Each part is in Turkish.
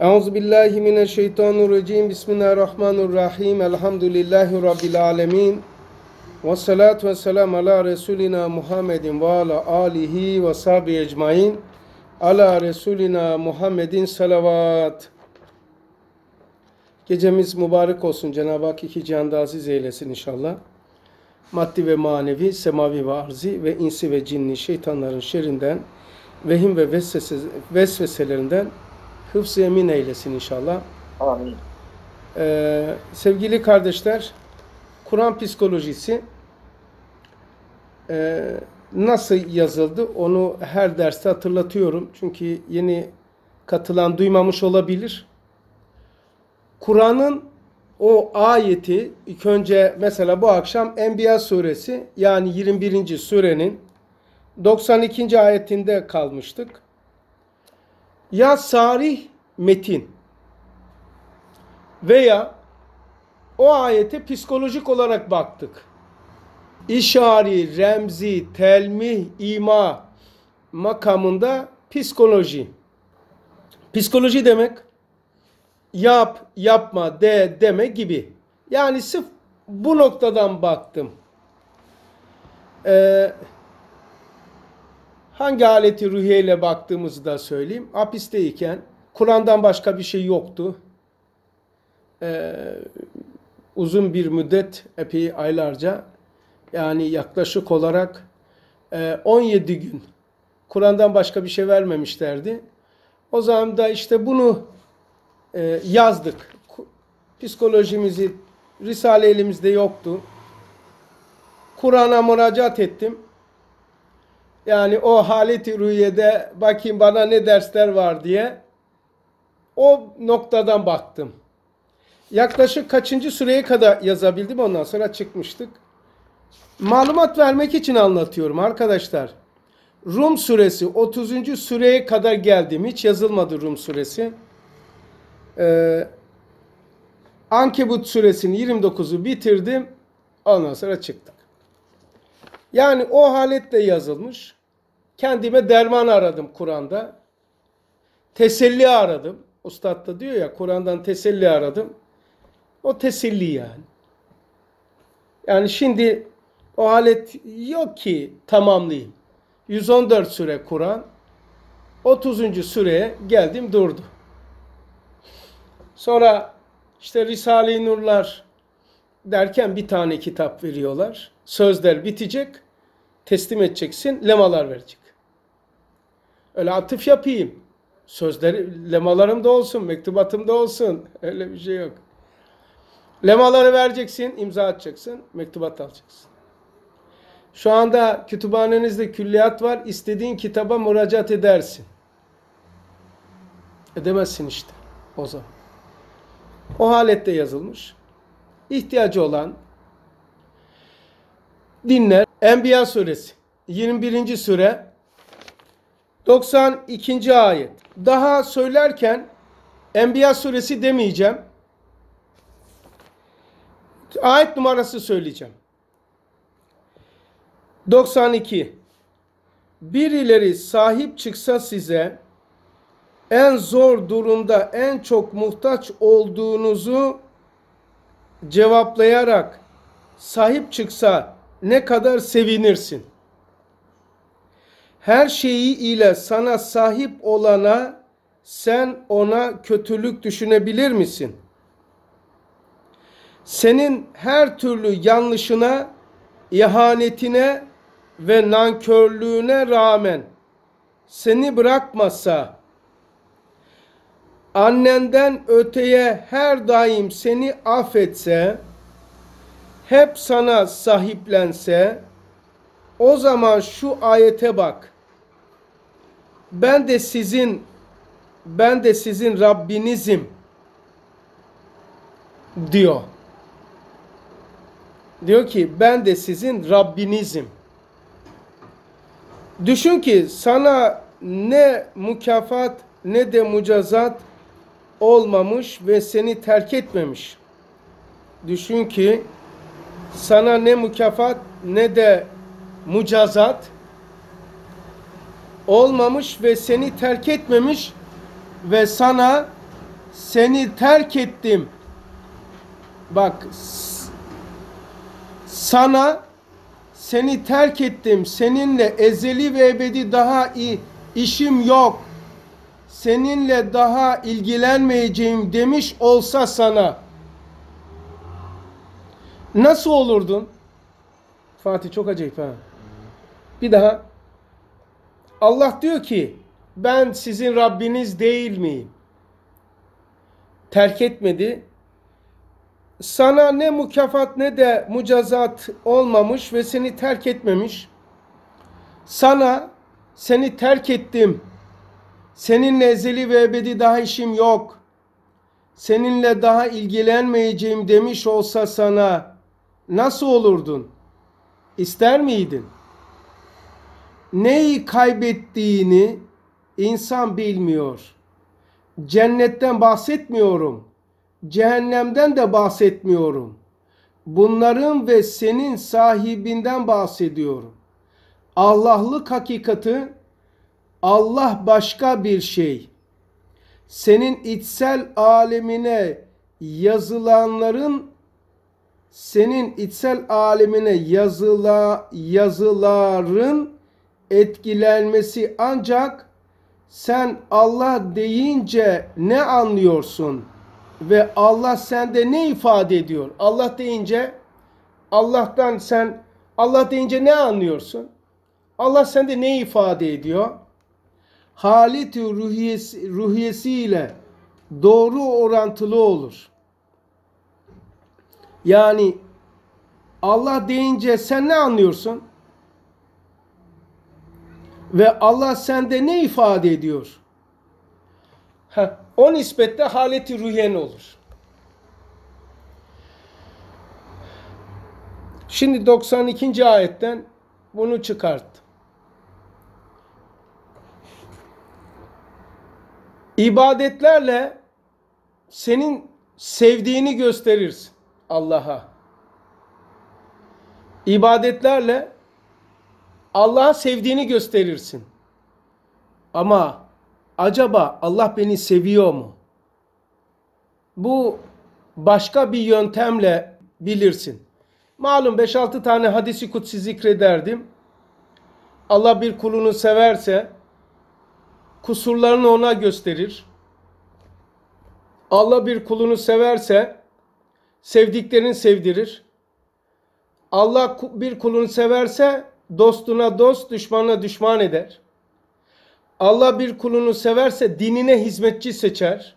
Euzu billahi mineşşeytanirracim. Bismillahirrahmanirrahim. Elhamdülillahi rabbil alamin. Ve salatu ve selam ala Resulina Muhammedin ve ala alihi ve sahbihi ecmain. Ala Resulina Muhammedin salavat. Gecemiz mübarek olsun. Cenab-ı Hak iki cihanda aziz eylesin inşallah. Maddi ve manevi, semavi ve arzi ve insi ve cinni şeytanların şerrinden, vehim ve vesvese, vesveselerinden hıfz-ı emin eylesin inşallah. Amin. Ee, sevgili kardeşler, Kur'an psikolojisi e, nasıl yazıldı onu her derste hatırlatıyorum. Çünkü yeni katılan duymamış olabilir. Kur'an'ın o ayeti ilk önce mesela bu akşam Enbiya suresi yani 21. surenin 92. ayetinde kalmıştık. Ya sarih metin veya o ayete psikolojik olarak baktık. İşari, remzi, telmih, ima makamında psikoloji. Psikoloji demek yap, yapma, de, deme gibi. Yani sırf bu noktadan baktım. Ee, hangi aleti ruhiyeyle baktığımızı da söyleyeyim. Hapisteyken Kur'an'dan başka bir şey yoktu. Ee, uzun bir müddet, epey aylarca yani yaklaşık olarak e, 17 gün Kur'an'dan başka bir şey vermemişlerdi. O zaman da işte bunu e, yazdık. Psikolojimizi, Risale elimizde yoktu. Kur'an'a müracaat ettim. Yani o haleti rüyede bakayım bana ne dersler var diye o noktadan baktım. Yaklaşık kaçıncı süreye kadar yazabildim ondan sonra çıkmıştık. Malumat vermek için anlatıyorum arkadaşlar. Rum suresi 30. süreye kadar geldim. Hiç yazılmadı Rum suresi. Ee, Ankebut suresini 29'u bitirdim. Ondan sonra çıktık. Yani o haletle yazılmış. Kendime derman aradım Kur'an'da. Teselli aradım. Ustad da diyor ya Kur'an'dan teselli aradım. O teselli yani. Yani şimdi o alet yok ki tamamlayayım. 114 süre Kur'an. 30. süreye geldim durdu. Sonra işte Risale-i Nurlar derken bir tane kitap veriyorlar. Sözler bitecek. Teslim edeceksin. Lemalar verecek. Öyle atıf yapayım. Sözleri lemalarım da olsun, mektubatım da olsun. Öyle bir şey yok. Lemaları vereceksin, imza atacaksın, mektubat alacaksın. Şu anda kütüphanenizde külliyat var. İstediğin kitaba müracaat edersin. Edemezsin işte o zaman. O halette yazılmış. İhtiyacı olan dinler. Enbiya suresi 21. sure 92. ayet. Daha söylerken Enbiya suresi demeyeceğim. Ayet numarası söyleyeceğim. 92. Birileri sahip çıksa size en zor durumda en çok muhtaç olduğunuzu cevaplayarak sahip çıksa ne kadar sevinirsin. Her şeyi ile sana sahip olana sen ona kötülük düşünebilir misin? Senin her türlü yanlışına, ihanetine ve nankörlüğüne rağmen seni bırakmasa, annenden öteye her daim seni affetse, hep sana sahiplense, o zaman şu ayete bak. Ben de sizin ben de sizin Rabbinizim diyor. Diyor ki ben de sizin Rabbinizim. Düşün ki sana ne mükafat ne de mücazat olmamış ve seni terk etmemiş. Düşün ki sana ne mükafat ne de mücazat olmamış ve seni terk etmemiş ve sana seni terk ettim. Bak sana seni terk ettim. Seninle ezeli ve ebedi daha iyi işim yok. Seninle daha ilgilenmeyeceğim demiş olsa sana nasıl olurdun? Fatih çok acayip ha. Bir daha. Allah diyor ki ben sizin Rabbiniz değil miyim? Terk etmedi. Sana ne mükafat ne de mucazat olmamış ve seni terk etmemiş. Sana seni terk ettim. Seninle ezeli ve ebedi daha işim yok. Seninle daha ilgilenmeyeceğim demiş olsa sana nasıl olurdun? İster miydin? Neyi kaybettiğini insan bilmiyor. Cennetten bahsetmiyorum. Cehennemden de bahsetmiyorum. Bunların ve senin sahibinden bahsediyorum. Allah'lık hakikati Allah başka bir şey. Senin içsel alemine yazılanların senin içsel alemine yazıla yazıların etkilenmesi ancak sen Allah deyince ne anlıyorsun ve Allah sende ne ifade ediyor? Allah deyince Allah'tan sen Allah deyince ne anlıyorsun? Allah sende ne ifade ediyor? Halit-i ruhiyesi, ruhiyesiyle doğru orantılı olur. Yani Allah deyince sen ne anlıyorsun? Ve Allah sende ne ifade ediyor? Heh, o nispette haleti ruhiyen olur. Şimdi 92. ayetten bunu çıkart. İbadetlerle senin sevdiğini gösterirsin Allah'a. İbadetlerle Allah'a sevdiğini gösterirsin. Ama acaba Allah beni seviyor mu? Bu başka bir yöntemle bilirsin. Malum 5-6 tane hadisi kutsi zikrederdim. Allah bir kulunu severse kusurlarını ona gösterir. Allah bir kulunu severse sevdiklerini sevdirir. Allah bir kulunu severse dostuna dost, düşmanına düşman eder. Allah bir kulunu severse dinine hizmetçi seçer.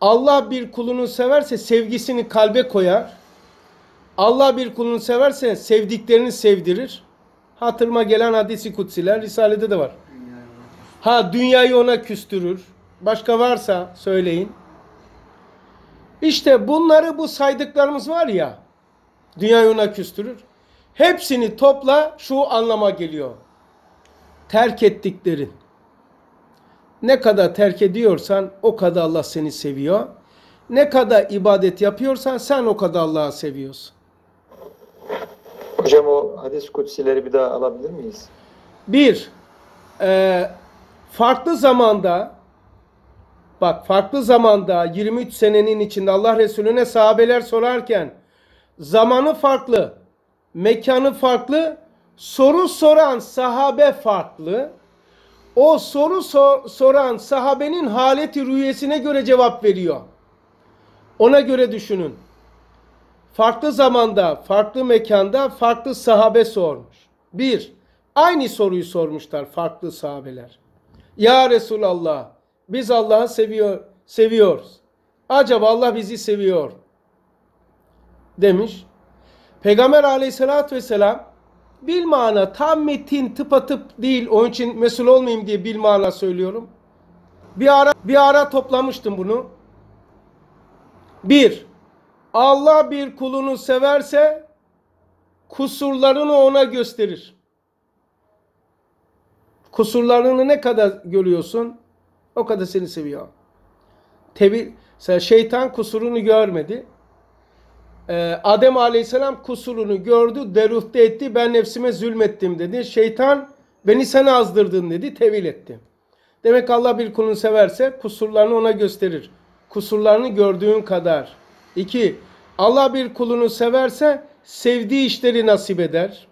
Allah bir kulunu severse sevgisini kalbe koyar. Allah bir kulunu severse sevdiklerini sevdirir. Hatırıma gelen hadisi kutsiler Risale'de de var. Ha dünyayı ona küstürür. Başka varsa söyleyin. İşte bunları bu saydıklarımız var ya. Dünyayı ona küstürür. Hepsini topla şu anlama geliyor. Terk ettiklerin. Ne kadar terk ediyorsan o kadar Allah seni seviyor. Ne kadar ibadet yapıyorsan sen o kadar Allah'ı seviyorsun. Hocam o hadis kutsileri bir daha alabilir miyiz? Bir, e, farklı zamanda bak farklı zamanda 23 senenin içinde Allah Resulüne sahabeler sorarken zamanı farklı, mekanı farklı, soru soran sahabe farklı. O soru sor- soran sahabenin haleti rüyesine göre cevap veriyor. Ona göre düşünün. Farklı zamanda, farklı mekanda farklı sahabe sormuş. Bir, aynı soruyu sormuşlar farklı sahabeler. Ya Resulallah, biz Allah'ı seviyor, seviyoruz. Acaba Allah bizi seviyor demiş. Peygamber aleyhissalatü vesselam bilmana tam metin tıpatıp değil onun için mesul olmayayım diye bilmana söylüyorum. Bir ara bir ara toplamıştım bunu. Bir, Allah bir kulunu severse kusurlarını ona gösterir. Kusurlarını ne kadar görüyorsun o kadar seni seviyor. Tevil, şeytan kusurunu görmedi. Ee, Adem Aleyhisselam kusurunu gördü, deruhte etti. Ben nefsime zulmettim dedi. Şeytan beni sen azdırdın dedi, tevil etti. Demek Allah bir kulunu severse kusurlarını ona gösterir. kusurlarını gördüğün kadar. İki, Allah bir kulunu severse sevdiği işleri nasip eder.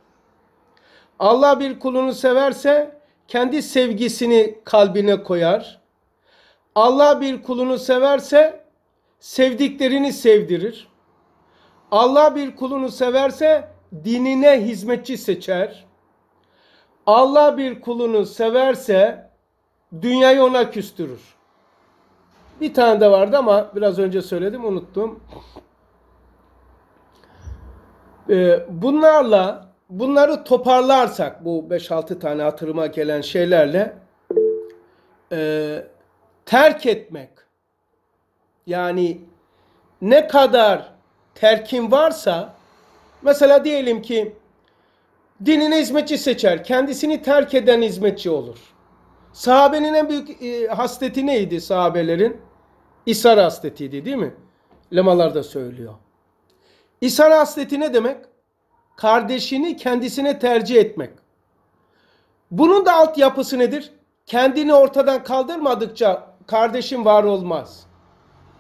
Allah bir kulunu severse kendi sevgisini kalbine koyar. Allah bir kulunu severse sevdiklerini sevdirir. Allah bir kulunu severse dinine hizmetçi seçer. Allah bir kulunu severse dünyayı ona küstürür. Bir tane de vardı ama biraz önce söyledim unuttum. Ee, bunlarla bunları toparlarsak bu 5-6 tane hatırıma gelen şeylerle e, terk etmek yani ne kadar terkin varsa mesela diyelim ki dinine hizmetçi seçer. Kendisini terk eden hizmetçi olur. Sahabenin en büyük e, neydi sahabelerin? İsar hasletiydi değil mi? Lemalar da söylüyor. İsar hasleti ne demek? Kardeşini kendisine tercih etmek. Bunun da altyapısı nedir? Kendini ortadan kaldırmadıkça kardeşin var olmaz.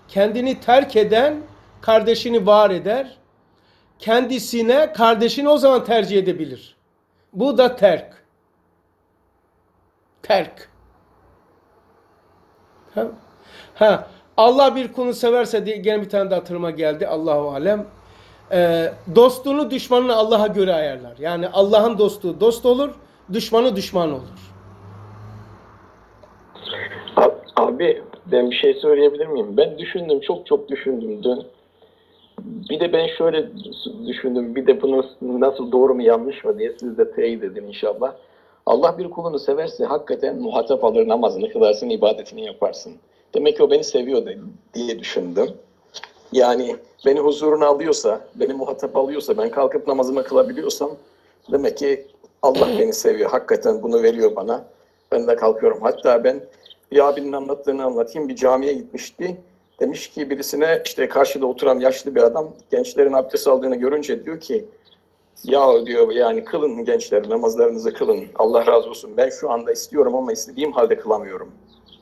Kendini terk eden kardeşini var eder. Kendisine kardeşini o zaman tercih edebilir. Bu da terk. Terk. Ha? ha. Allah bir kulu severse diye gene bir tane de hatırıma geldi. Allahu alem. Ee, dostluğunu düşmanını Allah'a göre ayarlar. Yani Allah'ın dostu dost olur, düşmanı düşman olur. Abi ben bir şey söyleyebilir miyim? Ben düşündüm, çok çok düşündüm dün. Bir de ben şöyle düşündüm, bir de bunu nasıl doğru mu yanlış mı diye siz de teyit edin inşallah. Allah bir kulunu severse hakikaten muhatap alır namazını kılarsın, ibadetini yaparsın. Demek ki o beni seviyor diye düşündüm. Yani beni huzuruna alıyorsa, beni muhatap alıyorsa, ben kalkıp namazımı kılabiliyorsam demek ki Allah beni seviyor. Hakikaten bunu veriyor bana. Ben de kalkıyorum. Hatta ben bir abinin anlattığını anlatayım. Bir camiye gitmişti. Demiş ki birisine işte karşıda oturan yaşlı bir adam gençlerin abdest aldığını görünce diyor ki ya diyor yani kılın gençler namazlarınızı kılın. Allah razı olsun. Ben şu anda istiyorum ama istediğim halde kılamıyorum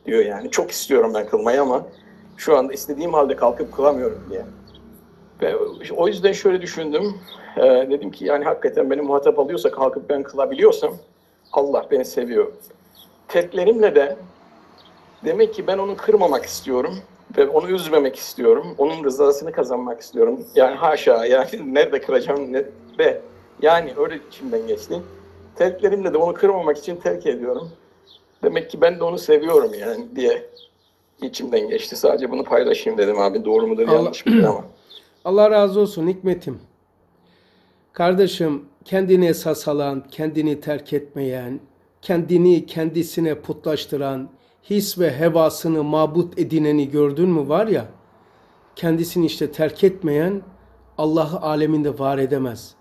diyor yani. Çok istiyorum ben kılmayı ama şu anda istediğim halde kalkıp kılamıyorum diye. Ve o yüzden şöyle düşündüm. Ee, dedim ki yani hakikaten beni muhatap alıyorsa kalkıp ben kılabiliyorsam Allah beni seviyor. Terklerimle de demek ki ben onu kırmamak istiyorum ve onu üzmemek istiyorum. Onun rızasını kazanmak istiyorum. Yani haşa yani nerede kıracağım ne de yani öyle içimden geçti. Terklerimle de onu kırmamak için terk ediyorum. Demek ki ben de onu seviyorum yani diye içimden geçti. Sadece bunu paylaşayım dedim abi. Doğru mudur Allah- yanlış mıdır ama. Allah razı olsun hikmetim. Kardeşim kendini esas alan, kendini terk etmeyen, kendini kendisine putlaştıran, his ve hevasını mabut edineni gördün mü var ya, kendisini işte terk etmeyen Allah'ı aleminde var edemez.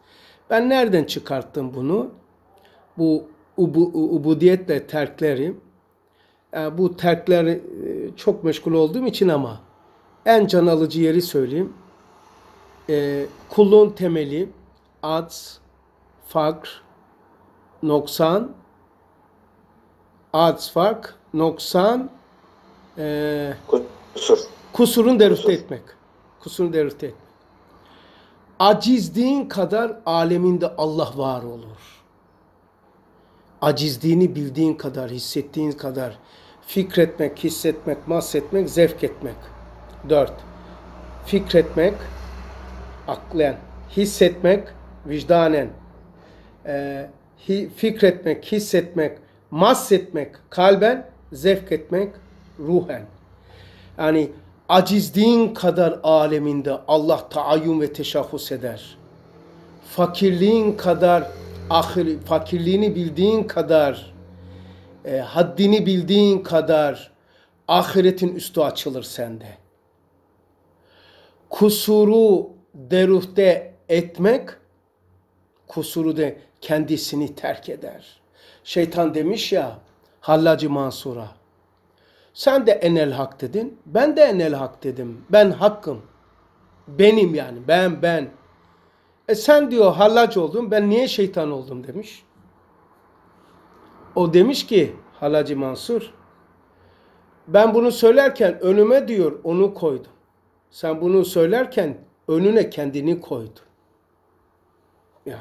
Ben nereden çıkarttım bunu? Bu ubu, ubudiyetle terkleri, yani bu terkler e, çok meşgul olduğum için ama en can alıcı yeri söyleyeyim e, kulluğun temeli adz, fakr, noksan, adz, fark, noksan, e, Kusur. kusurun derüfte etmek. Kusurun derüfte etmek. Acizliğin kadar aleminde Allah var olur. Acizliğini bildiğin kadar, hissettiğin kadar fikretmek, hissetmek, mahsetmek, zevk etmek. Dört. Fikretmek, aklen, hissetmek, vicdanen, e, fikretmek, hissetmek, mahsetmek, kalben, zevk etmek, ruhen. Yani acizliğin kadar aleminde Allah taayyun ve teşahhus eder. Fakirliğin kadar ahir, fakirliğini bildiğin kadar, e, haddini bildiğin kadar ahiretin üstü açılır sende. Kusuru deruhte etmek, kusuru de kendisini terk eder. Şeytan demiş ya Hallacı Mansur'a. Sen de enel hak dedin. Ben de enel hak dedim. Ben hakkım. Benim yani. Ben ben. E sen diyor hallac oldun. Ben niye şeytan oldum demiş. O demiş ki Hallacı Mansur Ben bunu söylerken önüme diyor onu koydum. Sen bunu söylerken önüne kendini koydun. Ya.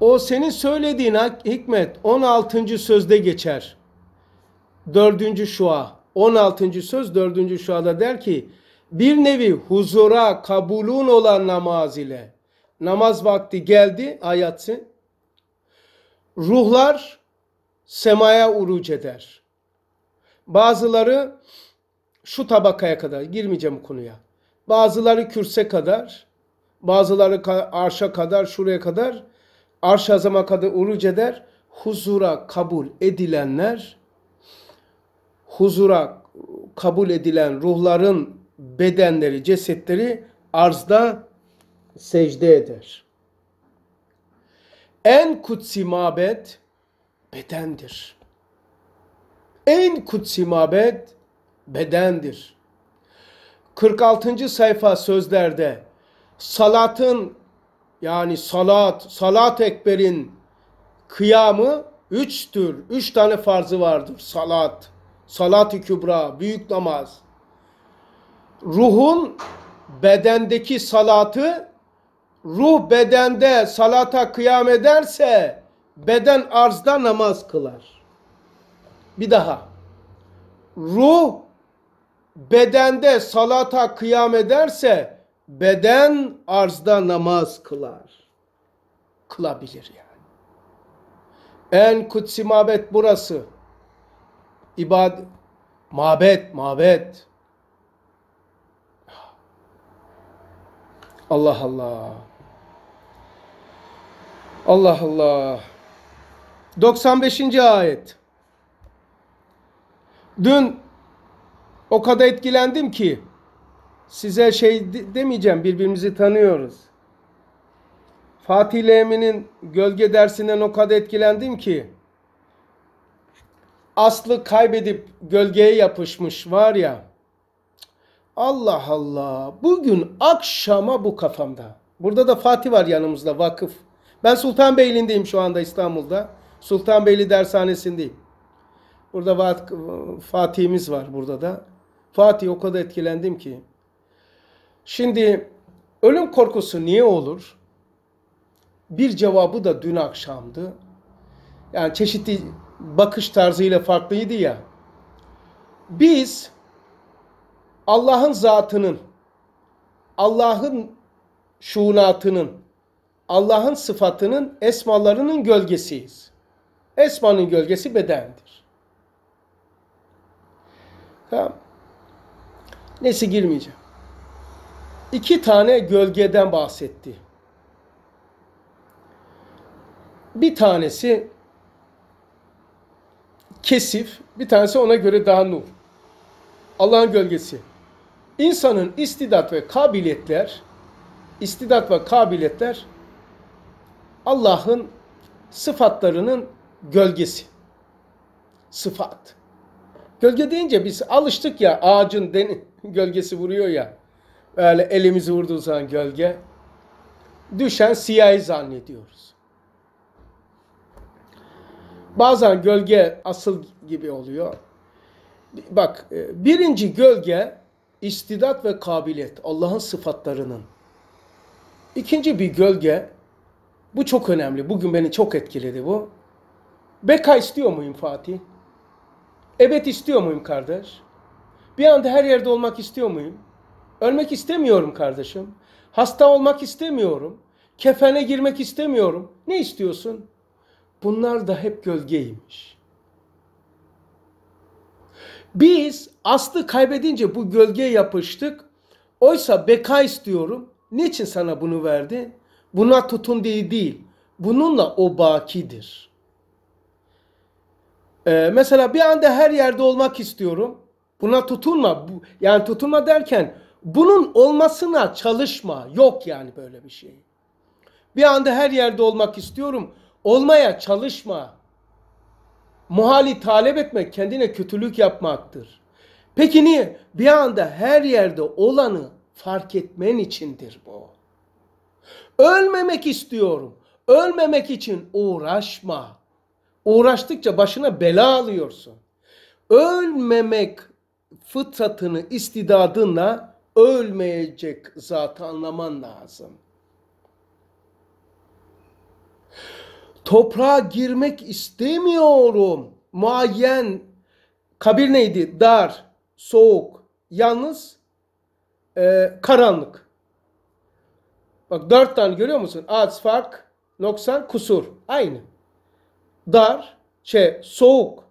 O senin söylediğin hikmet 16. sözde geçer. 4. şua. 16. söz 4. şuada der ki bir nevi huzura kabulun olan namaz ile namaz vakti geldi ayatsı. Ruhlar semaya uruc eder. Bazıları şu tabakaya kadar girmeyeceğim konuya. Bazıları kürse kadar, bazıları arşa kadar, şuraya kadar, arş azama kadar uruc eder. Huzura kabul edilenler, huzura kabul edilen ruhların bedenleri, cesetleri arzda secde eder. En kutsi mabet bedendir. En kutsi mabet bedendir. 46. sayfa sözlerde salatın yani salat, salat ekberin kıyamı üçtür. Üç tane farzı vardır. Salat, salat-ı kübra, büyük namaz. Ruhun bedendeki salatı, ruh bedende salata kıyam ederse beden arzda namaz kılar. Bir daha. Ruh bedende salata kıyam ederse beden arzda namaz kılar. Kılabilir yani. En kutsi mabet burası. İbad mabet, mabet. Allah Allah. Allah Allah. 95. ayet. Dün o kadar etkilendim ki size şey de- demeyeceğim birbirimizi tanıyoruz. Fatih ile Emin'in gölge dersinden o kadar etkilendim ki aslı kaybedip gölgeye yapışmış var ya Allah Allah bugün akşama bu kafamda. Burada da Fatih var yanımızda vakıf. Ben Sultanbeyli'ndeyim şu anda İstanbul'da. Sultanbeyli dershanesindeyim. Burada Fatih'imiz var burada da. Fatih o kadar etkilendim ki. Şimdi ölüm korkusu niye olur? Bir cevabı da dün akşamdı. Yani çeşitli bakış tarzıyla farklıydı ya. Biz Allah'ın zatının, Allah'ın şuunatının, Allah'ın sıfatının esmalarının gölgesiyiz. Esmanın gölgesi bedendir. Tamam. Neyse girmeyeceğim. İki tane gölgeden bahsetti. Bir tanesi kesif, bir tanesi ona göre daha nur. Allah'ın gölgesi. İnsanın istidat ve kabiliyetler, istidat ve kabiliyetler Allah'ın sıfatlarının gölgesi. Sıfat. Gölge deyince biz alıştık ya ağacın den- gölgesi vuruyor ya. Böyle elimizi vurduğu zaman gölge. Düşen siyahı zannediyoruz. Bazen gölge asıl gibi oluyor. Bak e, birinci gölge istidat ve kabiliyet Allah'ın sıfatlarının. İkinci bir gölge bu çok önemli. Bugün beni çok etkiledi bu. Beka istiyor muyum Fatih? Evet istiyor muyum kardeş? Bir anda her yerde olmak istiyor muyum? Ölmek istemiyorum kardeşim. Hasta olmak istemiyorum. Kefene girmek istemiyorum. Ne istiyorsun? Bunlar da hep gölgeymiş. Biz aslı kaybedince bu gölgeye yapıştık. Oysa beka istiyorum. Niçin sana bunu verdi? Buna tutun diye değil. Bununla o bakidir. Ee, mesela bir anda her yerde olmak istiyorum. Buna tutunma. Yani tutunma derken bunun olmasına çalışma. Yok yani böyle bir şey. Bir anda her yerde olmak istiyorum. Olmaya çalışma. Muhali talep etmek kendine kötülük yapmaktır. Peki niye? Bir anda her yerde olanı fark etmen içindir bu. Ölmemek istiyorum. Ölmemek için uğraşma. Uğraştıkça başına bela alıyorsun. ölmemek fıtratını istidadınla ölmeyecek zatı anlaman lazım. Toprağa girmek istemiyorum. Muayyen kabir neydi? Dar, soğuk, yalnız e, karanlık. Bak dört tane görüyor musun? Az, fark, noksan, kusur. Aynı. Dar, şey, soğuk,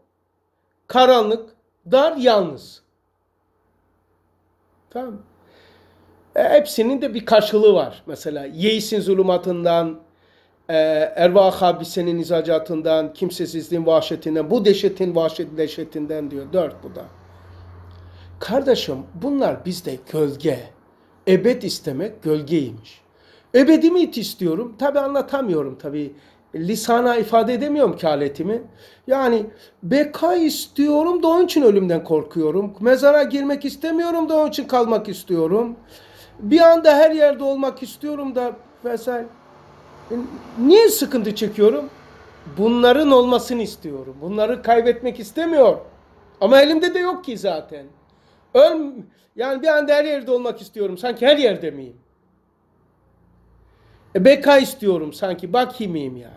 karanlık, dar, yalnız. Tamam. E, hepsinin de bir karşılığı var. Mesela yeisin zulümatından, e, erva habisenin izacatından, kimsesizliğin vahşetinden, bu dehşetin vahşet dehşetinden diyor. Dört bu da. Kardeşim bunlar bizde gölge. Ebed istemek gölgeymiş. Ebedi mi istiyorum? Tabi anlatamıyorum tabi. Lisana ifade edemiyorum ki aletimi. Yani beka istiyorum da onun için ölümden korkuyorum. Mezara girmek istemiyorum da onun için kalmak istiyorum. Bir anda her yerde olmak istiyorum da vesaire. Niye sıkıntı çekiyorum? Bunların olmasını istiyorum. Bunları kaybetmek istemiyor. Ama elimde de yok ki zaten. Öl, yani bir anda her yerde olmak istiyorum. Sanki her yerde miyim? E, beka istiyorum sanki. Bak miyim yani?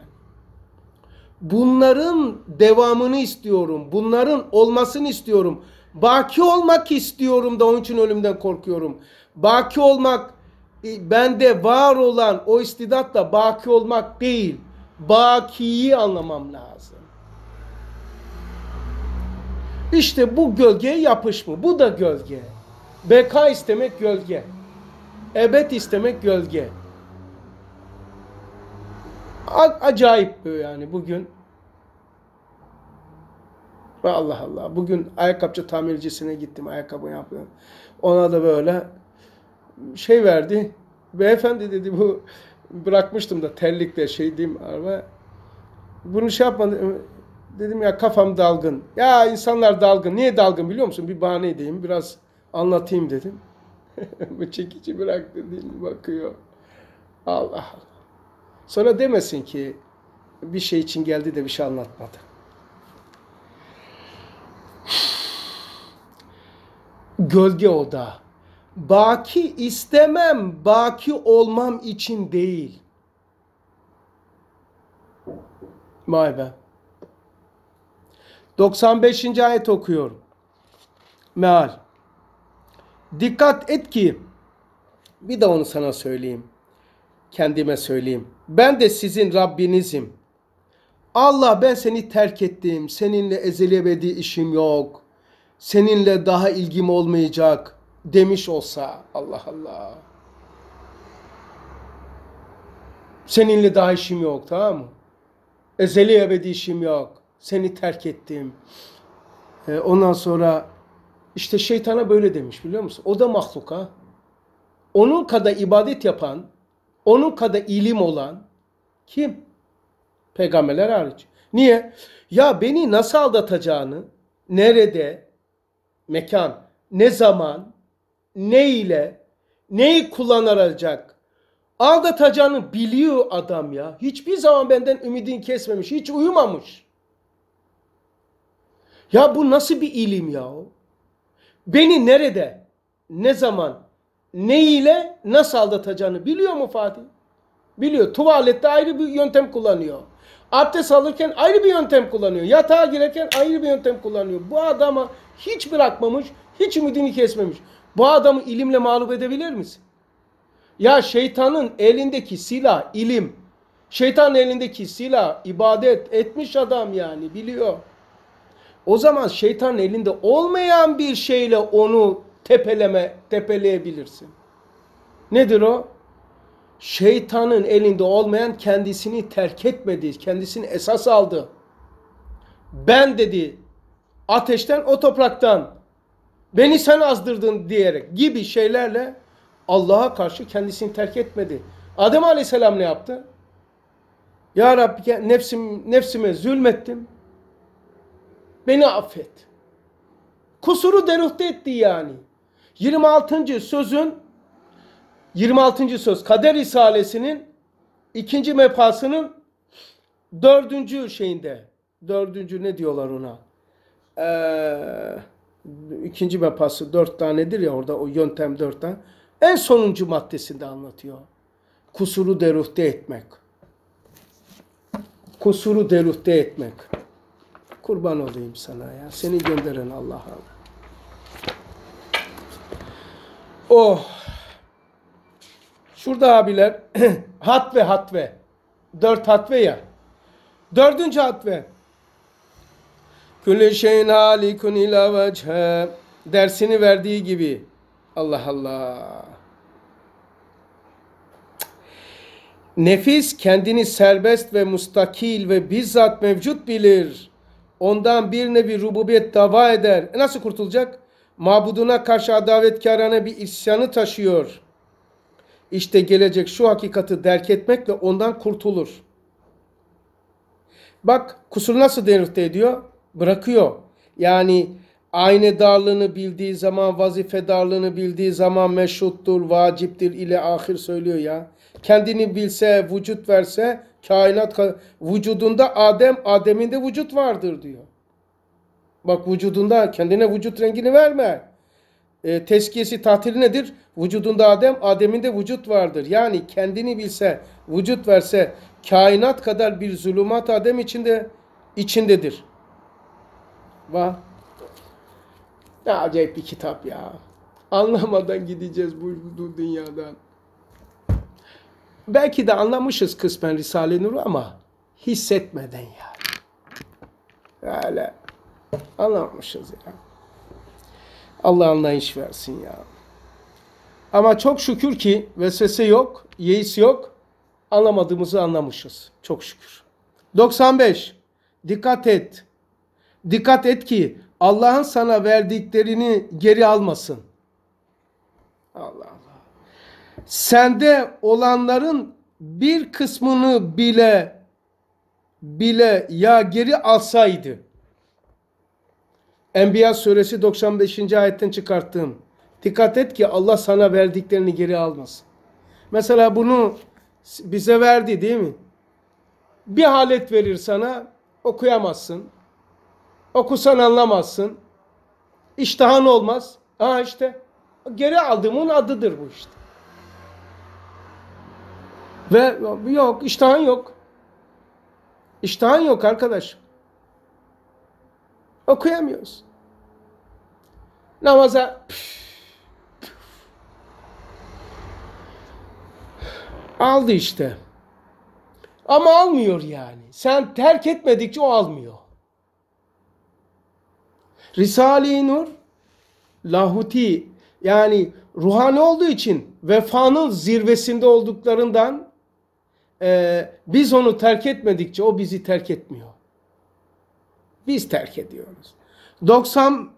Bunların devamını istiyorum. Bunların olmasını istiyorum. Baki olmak istiyorum da onun için ölümden korkuyorum. Baki olmak e, bende var olan o istidatla baki olmak değil. Bakiyi anlamam lazım. İşte bu gölgeye yapışma. Bu da gölge. Beka istemek gölge. Ebed istemek gölge. Acayip yani bugün. Ve Allah Allah. Bugün ayakkabıcı tamircisine gittim. Ayakkabı yaptım. Ona da böyle şey verdi. Beyefendi dedi bu bırakmıştım da terlikle şey diyeyim araba. Bunu şey yapmadı. Dedim ya kafam dalgın. Ya insanlar dalgın. Niye dalgın biliyor musun? Bir bahane edeyim. Biraz anlatayım dedim. bu çekici bıraktı değil? Bakıyor. Allah Allah. Sonra demesin ki bir şey için geldi de bir şey anlatmadı. Gölge oda. Baki istemem, baki olmam için değil. Vay be. 95. ayet okuyorum. Meal. Dikkat et ki bir de onu sana söyleyeyim. Kendime söyleyeyim. Ben de sizin Rabbinizim. Allah ben seni terk ettim. Seninle ezeli ebedi işim yok. Seninle daha ilgim olmayacak demiş olsa Allah Allah. Seninle daha işim yok tamam mı? Ezeli ebedi işim yok. Seni terk ettim. Ee, ondan sonra işte şeytana böyle demiş biliyor musun? O da mahluk ha. Onun kadar ibadet yapan, onun kadar ilim olan kim? Peygamberler hariç. Niye? Ya beni nasıl aldatacağını, nerede, mekan, ne zaman, ne ile, neyi kullanacak, aldatacağını biliyor adam ya. Hiçbir zaman benden ümidini kesmemiş, hiç uyumamış. Ya bu nasıl bir ilim ya? Beni nerede, ne zaman, ne ile nasıl aldatacağını biliyor mu Fatih? Biliyor. Tuvalette ayrı bir yöntem kullanıyor. Abdest alırken ayrı bir yöntem kullanıyor. Yatağa girerken ayrı bir yöntem kullanıyor. Bu adama hiç bırakmamış, hiç ümidini kesmemiş. Bu adamı ilimle mağlup edebilir misin? Ya şeytanın elindeki silah ilim. Şeytanın elindeki silah ibadet etmiş adam yani biliyor. O zaman şeytanın elinde olmayan bir şeyle onu tepeleme, tepeleyebilirsin. Nedir o? Şeytanın elinde olmayan kendisini terk etmedi, kendisini esas aldı. Ben dedi ateşten o topraktan beni sen azdırdın diyerek gibi şeylerle Allah'a karşı kendisini terk etmedi. Adem Aleyhisselam ne yaptı? Ya Rabbi nefsim, nefsime zulmettim. Beni affet. Kusuru deruhte etti yani. 26. sözün 26. söz Kader Risalesi'nin ikinci mefasının dördüncü şeyinde. Dördüncü ne diyorlar ona? Ee, ikinci mepası dört tanedir ya orada o yöntem dört tane. En sonuncu maddesinde anlatıyor. Kusuru deruhte etmek. Kusuru deruhte etmek. Kurban olayım sana ya. Seni gönderen Allah'a. Oh. Şurada abiler hatve hatve. Dört hatve ya. Dördüncü hatve. Kulli şeyin halikun ila vechhe. Dersini verdiği gibi. Allah Allah. Nefis kendini serbest ve mustakil ve bizzat mevcut bilir. Ondan bir nevi rububiyet dava eder. E nasıl kurtulacak? Mabuduna karşı adavetkârane bir isyanı taşıyor. İşte gelecek şu hakikati derk etmekle ondan kurtulur. Bak kusur nasıl denirte ediyor? Bırakıyor. Yani aynı darlığını bildiği zaman, vazife darlığını bildiği zaman meşruttur, vaciptir ile ahir söylüyor ya. Kendini bilse, vücut verse, kainat vücudunda Adem, Adem'inde vücut vardır diyor. Bak vücudunda kendine vücut rengini verme. E, teskiyesi tatili nedir? Vücudunda Adem, Adem'inde vücut vardır. Yani kendini bilse, vücut verse, kainat kadar bir zulümat Adem içinde içindedir. Va. Ne acayip bir kitap ya. Anlamadan gideceğiz bu, bu dünyadan. Belki de anlamışız kısmen Risale-i Nur'u ama hissetmeden yani. Öyle anlamışız ya. Allah anlayış versin ya. Ama çok şükür ki vesvese yok, yeis yok. Anlamadığımızı anlamışız. Çok şükür. 95. Dikkat et. Dikkat et ki Allah'ın sana verdiklerini geri almasın. Allah Allah. Sende olanların bir kısmını bile bile ya geri alsaydı. Enbiya suresi 95. ayetten çıkarttığım. Dikkat et ki Allah sana verdiklerini geri almasın. Mesela bunu bize verdi değil mi? Bir halet verir sana okuyamazsın. Okusan anlamazsın. İştahan olmaz. Ha işte geri aldığımın adıdır bu işte. Ve yok iştahan yok. İştahan yok arkadaş. Okuyamıyoruz. Namaza aldı işte. Ama almıyor yani. Sen terk etmedikçe o almıyor. Risale-i Nur lahuti yani ruhani olduğu için vefanın zirvesinde olduklarından e, biz onu terk etmedikçe o bizi terk etmiyor. Biz terk ediyoruz. 90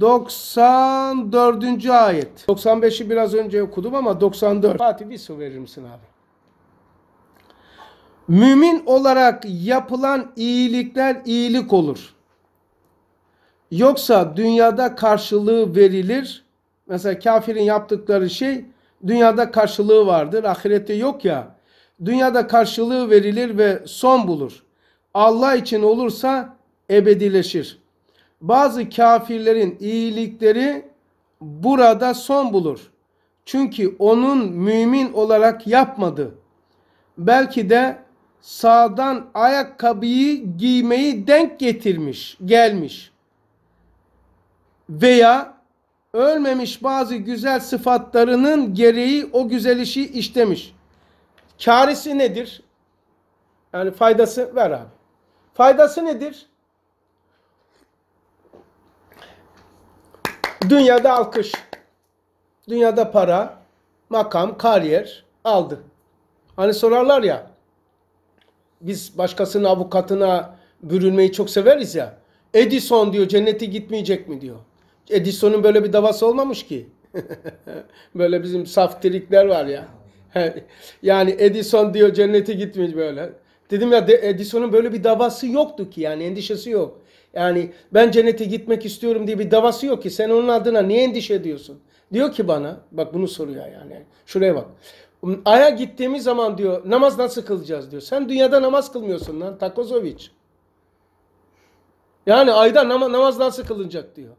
94. ayet. 95'i biraz önce okudum ama 94. Fatih bir su verir misin abi? Mümin olarak yapılan iyilikler iyilik olur. Yoksa dünyada karşılığı verilir. Mesela kafirin yaptıkları şey dünyada karşılığı vardır. Ahirette yok ya. Dünyada karşılığı verilir ve son bulur. Allah için olursa ebedileşir. Bazı kafirlerin iyilikleri burada son bulur. Çünkü onun mümin olarak yapmadı. Belki de sağdan ayakkabıyı giymeyi denk getirmiş, gelmiş. Veya ölmemiş bazı güzel sıfatlarının gereği o güzel işi işlemiş. Karisi nedir? Yani faydası ver abi. Faydası nedir? Dünyada alkış, dünyada para, makam, kariyer aldı. Hani sorarlar ya, biz başkasının avukatına bürünmeyi çok severiz ya. Edison diyor cennete gitmeyecek mi diyor. Edison'un böyle bir davası olmamış ki. böyle bizim saf trikler var ya. yani Edison diyor cennete gitmeyecek böyle. Dedim ya Edison'un böyle bir davası yoktu ki yani endişesi yok. Yani ben cennete gitmek istiyorum diye bir davası yok ki. Sen onun adına niye endişe ediyorsun? Diyor ki bana, bak bunu soruyor yani. Şuraya bak. Ay'a gittiğimiz zaman diyor namaz nasıl kılacağız diyor. Sen dünyada namaz kılmıyorsun lan Takozovic. Yani ayda nam- namaz nasıl kılınacak diyor.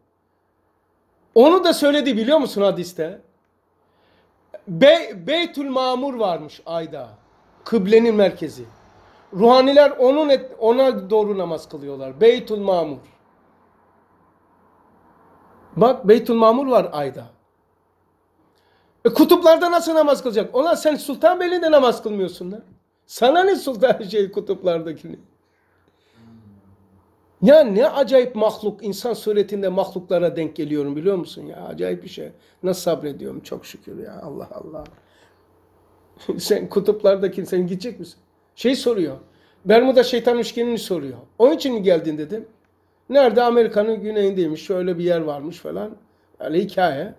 Onu da söyledi biliyor musun hadiste? Be Beytül Mamur varmış ayda. Kıblenin merkezi. Ruhaniler onun et, ona doğru namaz kılıyorlar. Beytül Mamur. Bak Beytül Mamur var ayda. E, kutuplarda nasıl namaz kılacak? Ulan sen Sultanbeyli'de namaz kılmıyorsun lan. Sana ne sultan şey kutuplardakini? Ya ne acayip mahluk, insan suretinde mahluklara denk geliyorum biliyor musun ya? Acayip bir şey. Nasıl sabrediyorum çok şükür ya Allah Allah. sen kutuplardaki sen gidecek misin? Şey soruyor. Bermuda şeytan üçgenini soruyor. Onun için mi geldin dedim. Nerede? Amerika'nın güneyindeymiş. Şöyle bir yer varmış falan. Öyle hikaye.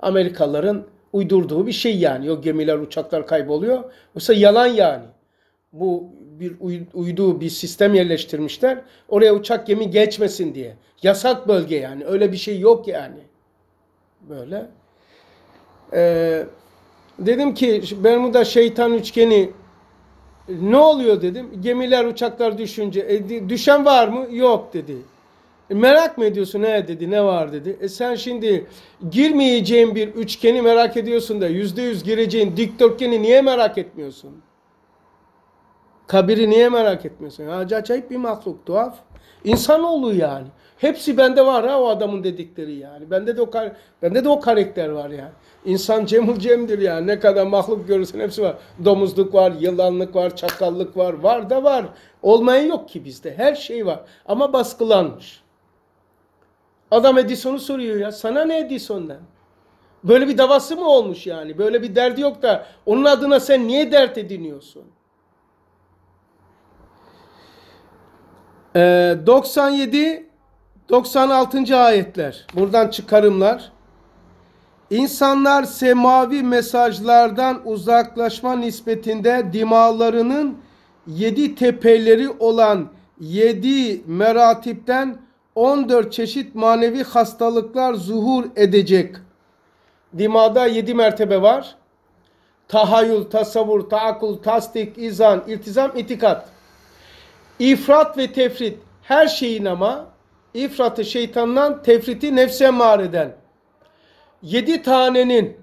Amerikalıların uydurduğu bir şey yani. O gemiler, uçaklar kayboluyor. Oysa yalan yani. Bu bir uy- uydu bir sistem yerleştirmişler. Oraya uçak gemi geçmesin diye. Yasak bölge yani. Öyle bir şey yok yani. Böyle. Ee, dedim ki Bermuda şeytan üçgeni ne oluyor dedim. Gemiler, uçaklar düşünce. E, düşen var mı? Yok dedi. E, merak mı ediyorsun? Ne dedi? Ne var dedi. E sen şimdi girmeyeceğin bir üçgeni merak ediyorsun da yüzde yüz gireceğin dikdörtgeni niye merak etmiyorsun? Kabiri niye merak etmiyorsun? Ya, acayip bir mahluk, tuhaf. İnsanoğlu yani. Hepsi bende var ha o adamın dedikleri yani. Bende de o bende de o karakter var yani. İnsan cemul cemdir yani. Ne kadar mahluk görürsen hepsi var. Domuzluk var, yılanlık var, çakallık var. Var da var. Olmayan yok ki bizde. Her şey var. Ama baskılanmış. Adam Edison'u soruyor ya. Sana ne Edison'dan? Böyle bir davası mı olmuş yani? Böyle bir derdi yok da onun adına sen niye dert ediniyorsun? Ee, 97 96. ayetler. Buradan çıkarımlar. İnsanlar semavi mesajlardan uzaklaşma nispetinde dimalarının yedi tepeleri olan yedi meratipten 14 çeşit manevi hastalıklar zuhur edecek. Dimada yedi mertebe var. Tahayyül, tasavvur, taakul, tasdik, izan, iltizam, itikat. İfrat ve tefrit her şeyin ama ifratı şeytandan tefriti nefse eden. Yedi tanenin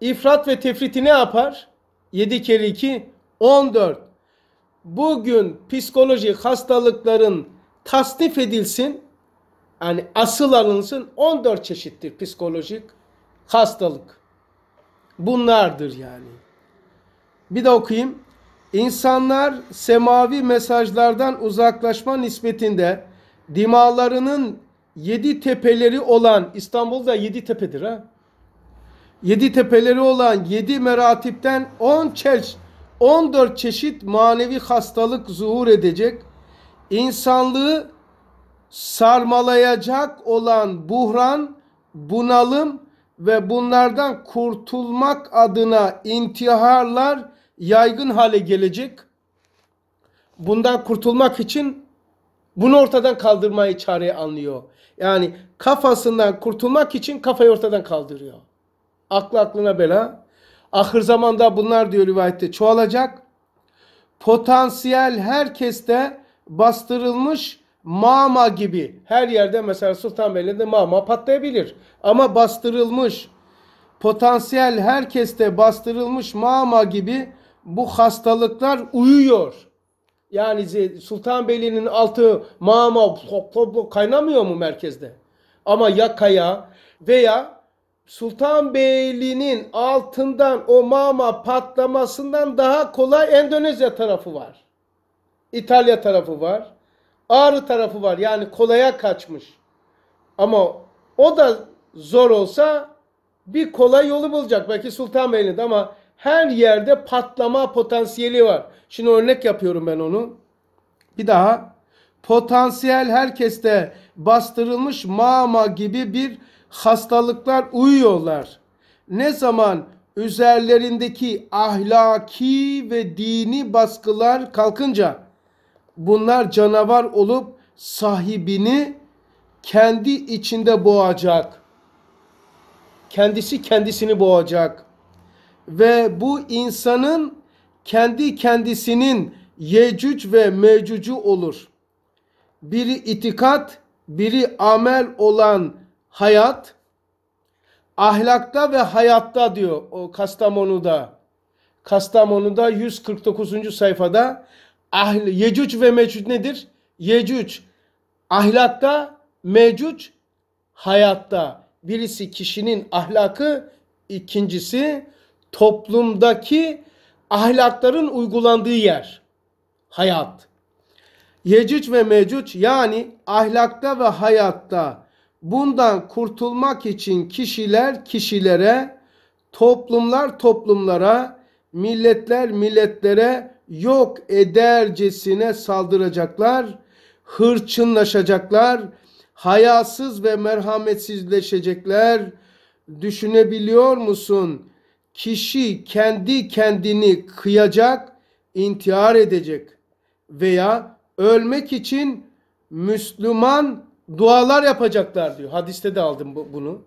ifrat ve tefriti ne yapar? Yedi kere iki, on dört. Bugün psikolojik hastalıkların tasnif edilsin, yani asıl alınsın 14 çeşittir psikolojik hastalık. Bunlardır yani. Bir de okuyayım. İnsanlar semavi mesajlardan uzaklaşma nispetinde dimalarının yedi tepeleri olan İstanbul'da yedi tepedir ha. Yedi tepeleri olan yedi meratipten on çeş, 14 çeşit manevi hastalık zuhur edecek. İnsanlığı sarmalayacak olan buhran, bunalım ve bunlardan kurtulmak adına intiharlar yaygın hale gelecek. Bundan kurtulmak için bunu ortadan kaldırmayı çare anlıyor. Yani kafasından kurtulmak için kafayı ortadan kaldırıyor. Aklı aklına bela. Ahır zamanda bunlar diyor rivayette çoğalacak. Potansiyel herkeste bastırılmış mama gibi. Her yerde mesela Sultanbeyli'de mama patlayabilir. Ama bastırılmış potansiyel herkeste bastırılmış mama gibi bu hastalıklar uyuyor. Yani Sultanbeyli'nin altı mama kaynamıyor mu merkezde? Ama yakaya veya Sultanbeyli'nin altından o mama patlamasından daha kolay Endonezya tarafı var. İtalya tarafı var. Ağrı tarafı var. Yani kolaya kaçmış. Ama o da zor olsa bir kolay yolu bulacak. Belki Sultanbeyli'de ama her yerde patlama potansiyeli var. Şimdi örnek yapıyorum ben onu. Bir daha. Potansiyel herkeste bastırılmış mama gibi bir hastalıklar uyuyorlar. Ne zaman üzerlerindeki ahlaki ve dini baskılar kalkınca bunlar canavar olup sahibini kendi içinde boğacak. Kendisi kendisini boğacak. Ve bu insanın kendi kendisinin yecüc ve mecücü olur. Biri itikat, biri amel olan hayat, ahlakta ve hayatta diyor o Kastamonu'da. Kastamonu'da 149. sayfada ahl Yecüc ve Mecüc nedir? Yecüc ahlakta, Mecüc hayatta. Birisi kişinin ahlakı, ikincisi toplumdaki ahlakların uygulandığı yer. Hayat. Yecüc ve Mecüc yani ahlakta ve hayatta bundan kurtulmak için kişiler kişilere, toplumlar toplumlara, milletler milletlere yok edercesine saldıracaklar, hırçınlaşacaklar, hayasız ve merhametsizleşecekler. Düşünebiliyor musun? Kişi kendi kendini kıyacak, intihar edecek veya ölmek için Müslüman dualar yapacaklar diyor. Hadiste de aldım bu- bunu.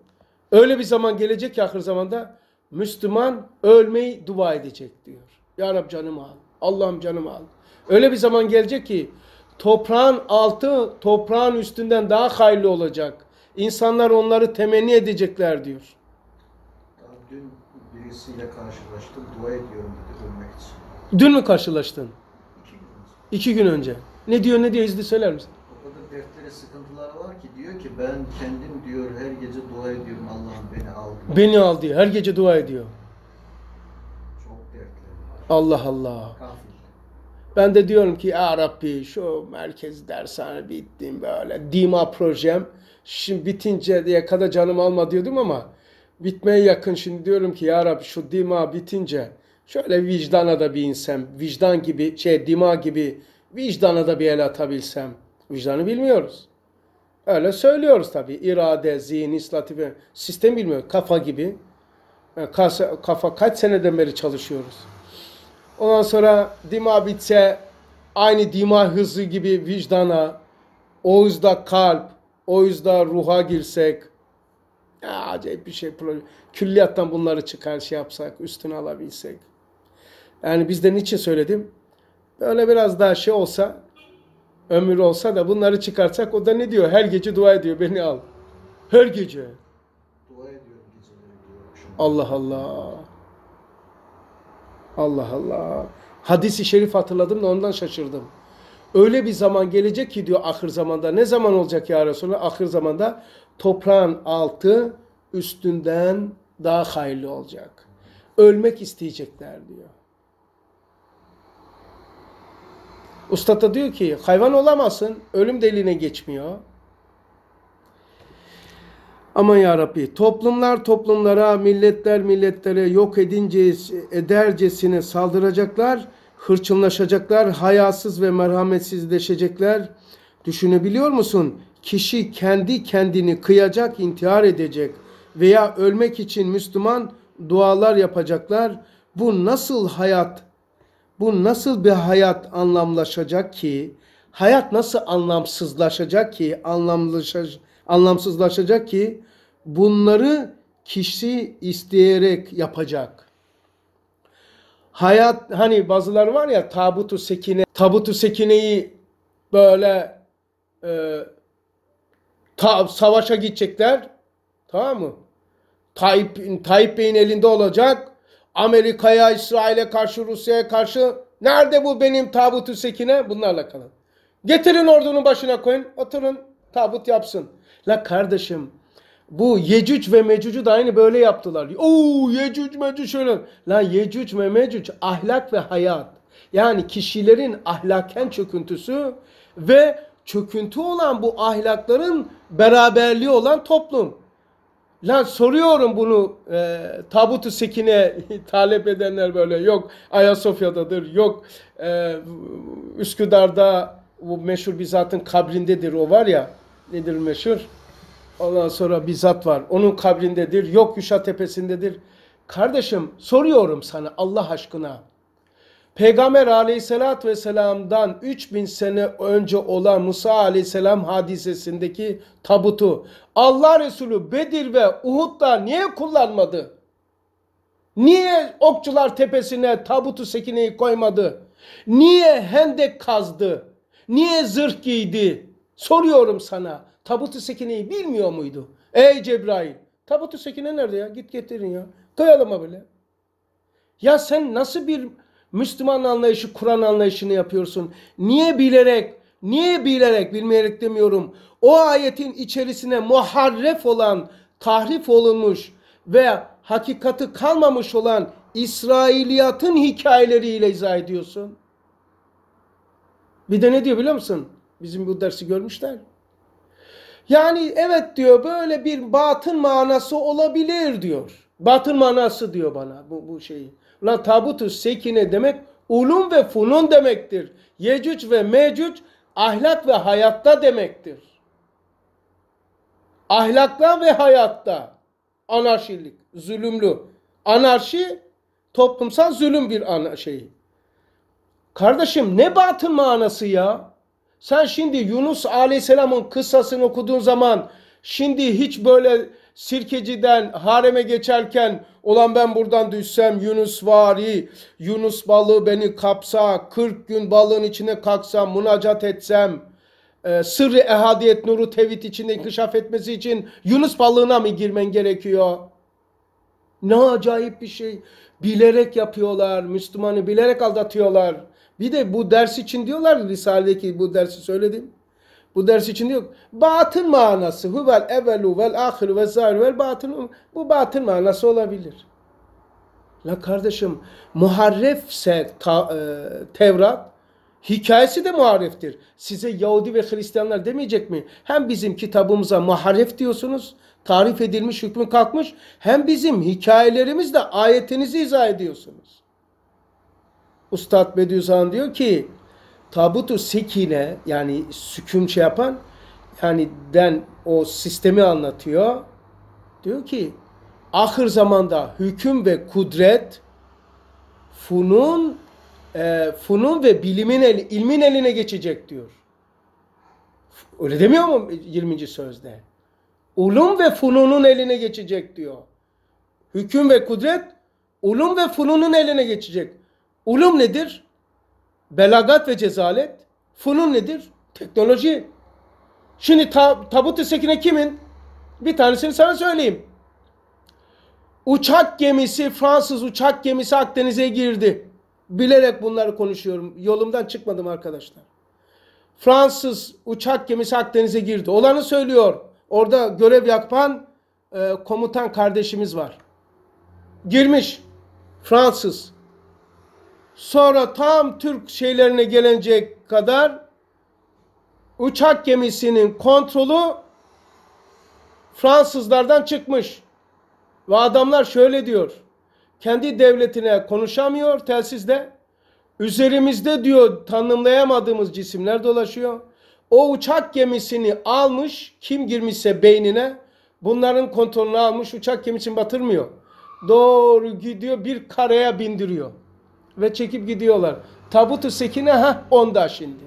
Öyle bir zaman gelecek ki ahir zamanda Müslüman ölmeyi dua edecek diyor. Ya Rab canımı al. Allah'ım canımı al. Öyle bir zaman gelecek ki toprağın altı toprağın üstünden daha hayırlı olacak. İnsanlar onları temenni edecekler diyor. Dün birisiyle karşılaştım. Dua ediyorum dedi ölmek için. Dün mü karşılaştın? İki gün önce. İki gün önce. Ne diyor ne diyor izli söyler misin? Dertleri, sıkıntıları var ki diyor ki ben kendim diyor her gece dua ediyorum Allah'ım beni al. diyor. Beni al diyor. Her gece dua ediyor. Çok dertleri var. Allah Allah. Kafir. Ben de diyorum ki ya Rabbi şu merkez dershane bittim böyle. Dima projem. Şimdi bitince diye kadar canım alma diyordum ama bitmeye yakın şimdi diyorum ki ya Rabbi şu dima bitince şöyle vicdana da bir insem. Vicdan gibi şey dima gibi vicdana da bir el atabilsem. Vicdanı bilmiyoruz. Öyle söylüyoruz tabii. İrade, zihin, islatife, sistem bilmiyor. Kafa gibi. Kafa, kafa kaç seneden beri çalışıyoruz. Ondan sonra dima bitse aynı dima hızı gibi vicdana, o yüzden kalp, o yüzden ruha girsek. Ya acayip bir şey. Külliyattan bunları çıkar şey yapsak, üstüne alabilsek. Yani bizden niçin söyledim? Böyle biraz daha şey olsa, ömür olsa da bunları çıkarsak o da ne diyor? Her gece dua ediyor beni al. Her gece. Dua ediyorum geceleri diyor. akşam. Allah Allah. Allah Allah. Hadisi şerif hatırladım da ondan şaşırdım. Öyle bir zaman gelecek ki diyor ahir zamanda. Ne zaman olacak ya Resulallah? Ahir zamanda toprağın altı üstünden daha hayırlı olacak. Ölmek isteyecekler diyor. Usta da diyor ki hayvan olamazsın. Ölüm deliğine geçmiyor. Aman ya Rabbi toplumlar toplumlara, milletler milletlere yok edince edercesine saldıracaklar, hırçınlaşacaklar, hayasız ve merhametsizleşecekler. Düşünebiliyor musun? Kişi kendi kendini kıyacak, intihar edecek veya ölmek için Müslüman dualar yapacaklar. Bu nasıl hayat? Bu nasıl bir hayat anlamlaşacak ki? Hayat nasıl anlamsızlaşacak ki? Anlamlaşacak, anlamsızlaşacak ki? Bunları kişi isteyerek yapacak. Hayat hani bazıları var ya tabutu sekine, tabutu sekineyi böyle e, ta- savaşa gidecekler. Tamam mı? Tayyip, Tayyip Bey'in elinde olacak. Amerika'ya, İsrail'e karşı, Rusya'ya karşı nerede bu benim tabutu sekine? Bunlarla kalın. Getirin ordunun başına koyun. Oturun tabut yapsın. La kardeşim bu Yecüc ve Mecüc'ü de aynı böyle yaptılar. Oo Yecüc Mecüc şöyle. La Yecüc ve Mecüc ahlak ve hayat. Yani kişilerin ahlaken çöküntüsü ve çöküntü olan bu ahlakların beraberliği olan toplum. Lan soruyorum bunu e, tabutu sekine talep edenler böyle yok Ayasofya'dadır yok e, Üsküdar'da bu meşhur bir zatın kabrindedir o var ya nedir meşhur? Ondan sonra bir zat var onun kabrindedir yok Yuşa tepesindedir kardeşim soruyorum sana Allah aşkına Peygamber aleyhissalatü vesselam'dan 3000 sene önce olan Musa aleyhisselam hadisesindeki tabutu Allah Resulü Bedir ve Uhud'da niye kullanmadı? Niye okçular tepesine tabutu sekineyi koymadı? Niye hendek kazdı? Niye zırh giydi? Soruyorum sana. Tabut-u Sekine'yi bilmiyor muydu? Ey Cebrail! Tabut-u Sekine nerede ya? Git getirin ya. Koyalım böyle. Ya sen nasıl bir Müslüman anlayışı, Kur'an anlayışını yapıyorsun? Niye bilerek, niye bilerek, bilmeyerek demiyorum. O ayetin içerisine muharref olan, tahrif olunmuş ve hakikati kalmamış olan İsrailiyatın hikayeleriyle izah ediyorsun. Bir de ne diyor biliyor musun? Bizim bu dersi görmüşler. Yani evet diyor böyle bir batın manası olabilir diyor. Batın manası diyor bana bu, bu şeyi. Ulan tabutu sekine demek ulum ve funun demektir. Yecüc ve mecüc ahlak ve hayatta demektir. Ahlakla ve hayatta anarşilik, zulümlü. Anarşi toplumsal zulüm bir ana şeyi. Kardeşim ne batın manası ya? Sen şimdi Yunus Aleyhisselam'ın kıssasını okuduğun zaman şimdi hiç böyle sirkeciden hareme geçerken olan ben buradan düşsem Yunus vari, Yunus balığı beni kapsa, 40 gün balığın içine kalksam, münacat etsem, e, sırrı ehadiyet nuru tevhid içinde inkişaf etmesi için Yunus balığına mı girmen gerekiyor? Ne acayip bir şey. Bilerek yapıyorlar. Müslümanı bilerek aldatıyorlar. Bir de bu ders için diyorlar Risale'deki bu dersi söyledim. Bu ders için diyor. Batın manası. Huvel evvelu vel ahiru ve zahir vel batın. Bu batın manası olabilir. La kardeşim muharrefse ta, e, Tevrat hikayesi de muharreftir. Size Yahudi ve Hristiyanlar demeyecek mi? Hem bizim kitabımıza muharref diyorsunuz. Tarif edilmiş hükmü kalkmış. Hem bizim hikayelerimizle ayetinizi izah ediyorsunuz. Ustad Bediüzzaman diyor ki tabutu sekine yani sükun şey yapan yani den o sistemi anlatıyor. Diyor ki ahir zamanda hüküm ve kudret funun e, funun ve bilimin el, ilmin eline geçecek diyor. Öyle demiyor mu 20. sözde? Ulum ve fununun eline geçecek diyor. Hüküm ve kudret ulum ve fununun eline geçecek. Ulum nedir? Belagat ve cezalet. Funun nedir? Teknoloji. Şimdi ta, tabut-u sekine kimin? Bir tanesini sana söyleyeyim. Uçak gemisi, Fransız uçak gemisi Akdeniz'e girdi. Bilerek bunları konuşuyorum. Yolumdan çıkmadım arkadaşlar. Fransız uçak gemisi Akdeniz'e girdi. Olanı söylüyor. Orada görev yapan e, komutan kardeşimiz var. Girmiş. Fransız. Sonra tam Türk şeylerine gelecek kadar uçak gemisinin kontrolü Fransızlardan çıkmış. Ve adamlar şöyle diyor. Kendi devletine konuşamıyor telsizde. Üzerimizde diyor tanımlayamadığımız cisimler dolaşıyor. O uçak gemisini almış, kim girmişse beynine bunların kontrolünü almış, uçak gemisini batırmıyor. Doğru gidiyor, bir karaya bindiriyor. Ve çekip gidiyorlar. Tabutu sekine ha onda şimdi.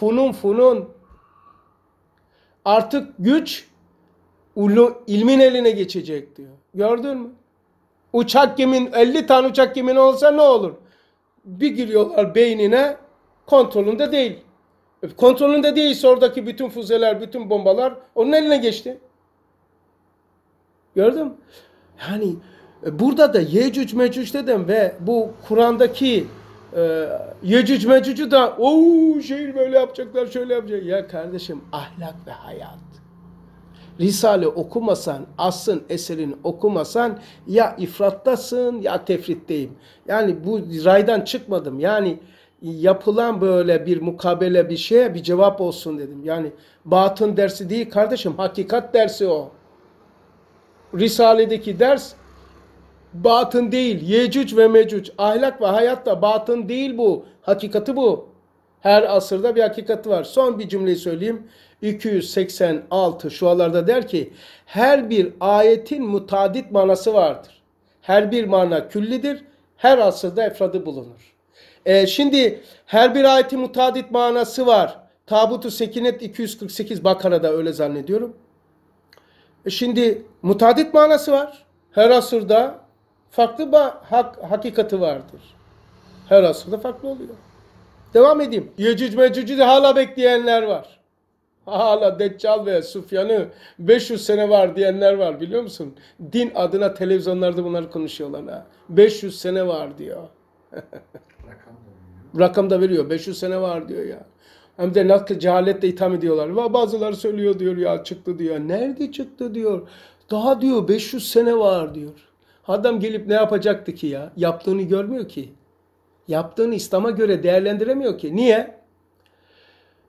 Funun funun. Artık güç ulu, ilmin eline geçecek diyor. Gördün mü? Uçak gemin 50 tane uçak gemini olsa ne olur? Bir giriyorlar beynine kontrolünde değil. E, Kontrolünde değilse oradaki bütün füzeler, bütün bombalar onun eline geçti. Gördün mü? Yani burada da Yecüc Mecüc dedim ve bu Kur'an'daki e, Yecüc Mecüc'ü da o şehir böyle yapacaklar şöyle yapacak. Ya kardeşim ahlak ve hayat. Risale okumasan, asın eserini okumasan ya ifrattasın ya tefritteyim. Yani bu raydan çıkmadım. Yani yapılan böyle bir mukabele bir şeye bir cevap olsun dedim. Yani batın dersi değil kardeşim, hakikat dersi o. Risale'deki ders batın değil. Yecüc ve mecüc. Ahlak ve hayatta batın değil bu. Hakikati bu. Her asırda bir hakikati var. Son bir cümleyi söyleyeyim. 286 şualarda der ki her bir ayetin mutadit manası vardır. Her bir mana küllidir. Her asırda efradı bulunur. Ee, şimdi her bir ayetin mutadit manası var. Tabutu Sekinet 248 Bakara'da öyle zannediyorum. E şimdi mutadit manası var. Her asırda farklı ba- hak, hakikati vardır. Her asırda farklı oluyor. Devam edeyim. Yecüc Mecüc'ü de hala bekleyenler var. Hala Deccal ve Sufyan'ı 500 sene var diyenler var biliyor musun? Din adına televizyonlarda bunları konuşuyorlar ha. 500 sene var diyor. Rakam da veriyor. 500 sene var diyor ya. Hem de nasıl cehaletle itham ediyorlar. Ve bazıları söylüyor diyor ya çıktı diyor. Nerede çıktı diyor. Daha diyor 500 sene var diyor. Adam gelip ne yapacaktı ki ya? Yaptığını görmüyor ki. Yaptığını İslam'a göre değerlendiremiyor ki. Niye?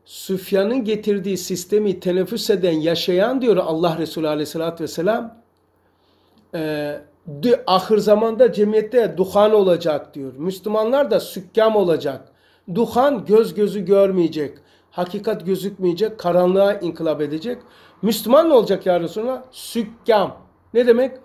Süfyan'ın getirdiği sistemi teneffüs eden, yaşayan diyor Allah Resulü Aleyhisselatü Vesselam. Di- ahir zamanda cemiyette duhan olacak diyor. Müslümanlar da sükkam olacak. Duhan göz gözü görmeyecek. Hakikat gözükmeyecek. Karanlığa inkılap edecek. Müslüman ne olacak ya Resulallah? Sükkam. Ne demek?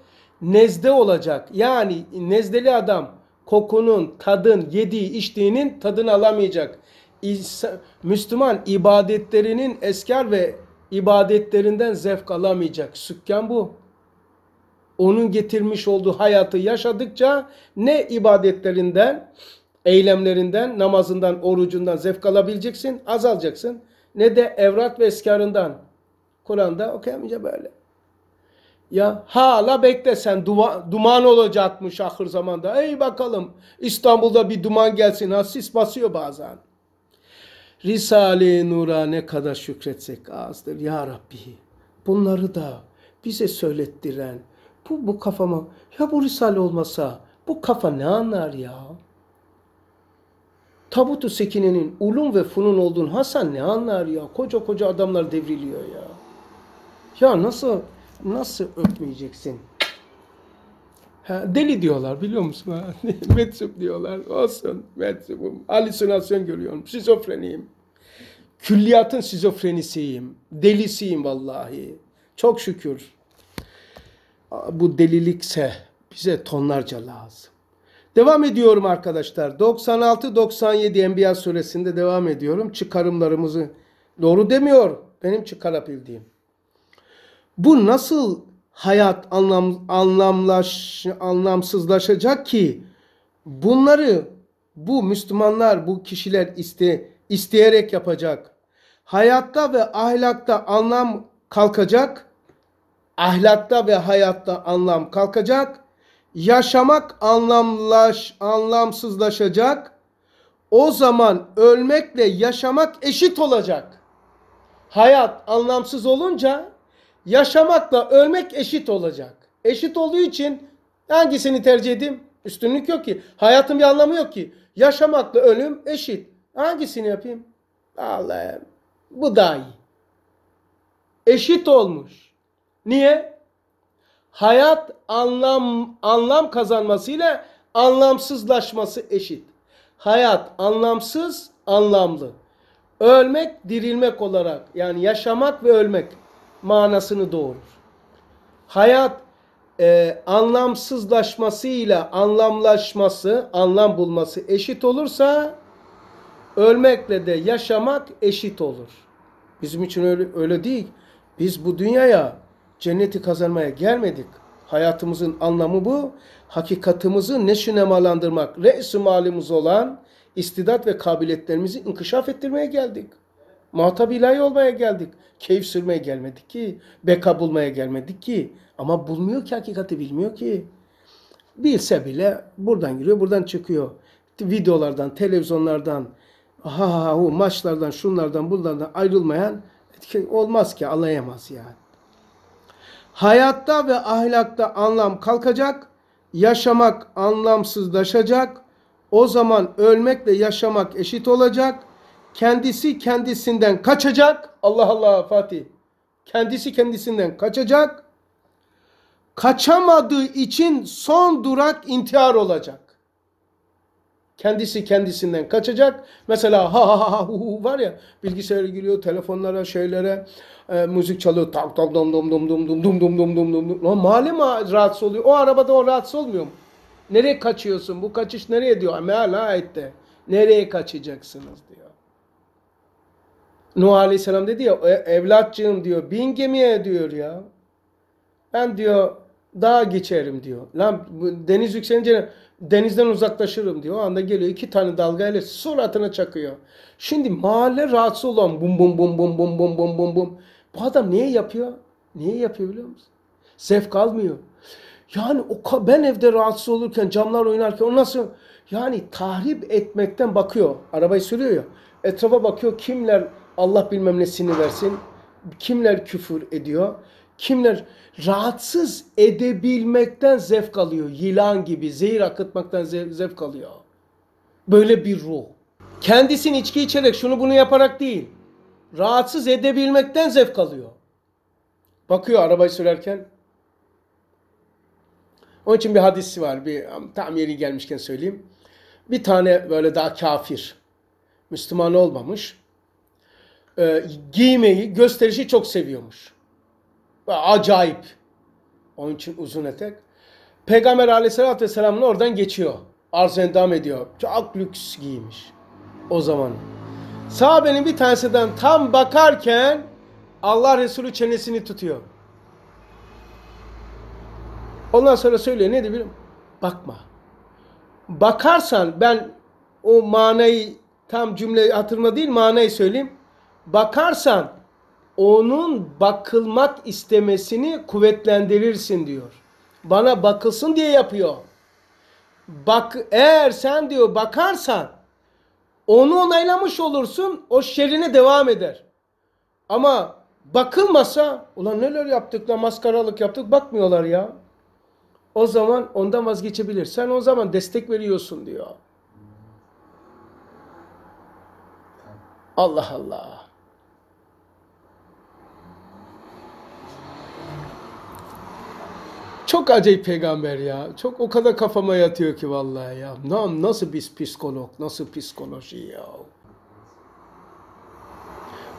Nezde olacak. Yani nezdeli adam kokunun, tadın, yediği, içtiğinin tadını alamayacak. İsa- Müslüman ibadetlerinin eskar ve ibadetlerinden zevk alamayacak. Sükkam bu onun getirmiş olduğu hayatı yaşadıkça ne ibadetlerinden, eylemlerinden, namazından, orucundan zevk alabileceksin, azalacaksın. Ne de evrat ve eskarından. Kur'an'da okuyamayınca böyle. Ya hala bekle sen duma- duman olacakmış ahir zamanda. Ey bakalım İstanbul'da bir duman gelsin. Ha sis basıyor bazen. Risale-i Nur'a ne kadar şükretsek azdır ya Rabbi. Bunları da bize söylettiren, bu, bu kafama, ya bu Risale olmasa bu kafa ne anlar ya? Tabutu Sekine'nin ulum ve funun olduğunu Hasan ne anlar ya? Koca koca adamlar devriliyor ya. Ya nasıl, nasıl öpmeyeceksin? Ha, deli diyorlar biliyor musun? Metsup diyorlar. Olsun metsupum. Halüsinasyon görüyorum. Şizofreniyim. Külliyatın şizofrenisiyim. Delisiyim vallahi. Çok şükür. Bu delilikse bize tonlarca lazım. Devam ediyorum arkadaşlar. 96-97 Enbiya suresinde devam ediyorum. Çıkarımlarımızı doğru demiyor. Benim çıkarabildiğim. Bu nasıl hayat anlam, anlamlaş, anlamsızlaşacak ki bunları bu Müslümanlar, bu kişiler iste, isteyerek yapacak. Hayatta ve ahlakta anlam kalkacak. Ahlakta ve hayatta anlam kalkacak. Yaşamak anlamlaş, anlamsızlaşacak. O zaman ölmekle yaşamak eşit olacak. Hayat anlamsız olunca yaşamakla ölmek eşit olacak. Eşit olduğu için hangisini tercih edeyim? Üstünlük yok ki. Hayatın bir anlamı yok ki. Yaşamakla ölüm eşit. Hangisini yapayım? Allah'ım. Bu daha iyi. Eşit olmuş. Niye? Hayat anlam anlam kazanmasıyla anlamsızlaşması eşit. Hayat anlamsız, anlamlı. Ölmek, dirilmek olarak yani yaşamak ve ölmek manasını doğurur. Hayat e, anlamsızlaşmasıyla anlamlaşması, anlam bulması eşit olursa ölmekle de yaşamak eşit olur. Bizim için öyle, öyle değil. Biz bu dünyaya cenneti kazanmaya gelmedik. Hayatımızın anlamı bu. Hakikatimizi neşünemalandırmak, reis-i malimiz olan istidat ve kabiliyetlerimizi inkişaf ettirmeye geldik. Muhatap ilahi olmaya geldik. Keyif sürmeye gelmedik ki. Beka bulmaya gelmedik ki. Ama bulmuyor ki hakikati bilmiyor ki. Bilse bile buradan giriyor buradan çıkıyor. Videolardan, televizyonlardan, ha ha ha maçlardan, şunlardan, bunlardan ayrılmayan olmaz ki anlayamaz yani. Hayatta ve ahlakta anlam kalkacak, yaşamak anlamsızlaşacak. O zaman ölmekle yaşamak eşit olacak. Kendisi kendisinden kaçacak. Allah Allah Fatih. Kendisi kendisinden kaçacak. Kaçamadığı için son durak intihar olacak. Kendisi kendisinden kaçacak. Mesela ha ha ha hu hu var ya bilgisayara giriyor, telefonlara, şeylere e, müzik çalıyor. Tak tak dom dom dom dom dom dom dom dom dom dom. Lan mahalle mi rahatsız oluyor? O arabada o rahatsız olmuyor mu? Nereye kaçıyorsun? Bu kaçış nereye diyor? Meal ayette. Nereye kaçacaksınız diyor. Nuh Aleyhisselam dedi ya "E- evlatçığım diyor bin gemiye diyor ya. Ben diyor dağa geçerim diyor. Lan deniz yükselince denizden uzaklaşırım diyor. O anda geliyor iki tane dalgayla suratına çakıyor. Şimdi mahalle rahatsız olan bum bum bum bum bum bum bum bum bum. Bu adam niye yapıyor? Niye yapıyor biliyor musun? Zevk almıyor. Yani o ben evde rahatsız olurken camlar oynarken o nasıl yani tahrip etmekten bakıyor. Arabayı sürüyor ya. Etrafa bakıyor kimler Allah bilmem nesini versin. Kimler küfür ediyor. Kimler rahatsız edebilmekten zevk alıyor. Yılan gibi zehir akıtmaktan zev- zevk alıyor. Böyle bir ruh. Kendisini içki içerek şunu bunu yaparak değil. Rahatsız edebilmekten zevk alıyor. Bakıyor arabayı sürerken onun için bir hadisi var. Bir tam yeri gelmişken söyleyeyim. Bir tane böyle daha kafir, Müslüman olmamış, e, giymeyi, gösterişi çok seviyormuş. Acayip. Onun için uzun etek. Peygamber aleyhissalatü vesselam'ın oradan geçiyor. Arz endam ediyor. Çok lüks giymiş. O zaman. Sahabenin bir tanesinden tam bakarken Allah Resulü çenesini tutuyor. Ondan sonra söylüyor ne diyor? Bakma. Bakarsan ben o manayı tam cümle hatırıma değil manayı söyleyeyim. Bakarsan onun bakılmak istemesini kuvvetlendirirsin diyor. Bana bakılsın diye yapıyor. Bak eğer sen diyor bakarsan onu onaylamış olursun o şerine devam eder. Ama bakılmasa ulan neler yaptık da maskaralık yaptık bakmıyorlar ya. O zaman ondan vazgeçebilir. Sen o zaman destek veriyorsun diyor. Allah Allah. Çok acayip peygamber ya. Çok o kadar kafama yatıyor ki vallahi ya. Nam nasıl bir psikolog, nasıl psikoloji ya.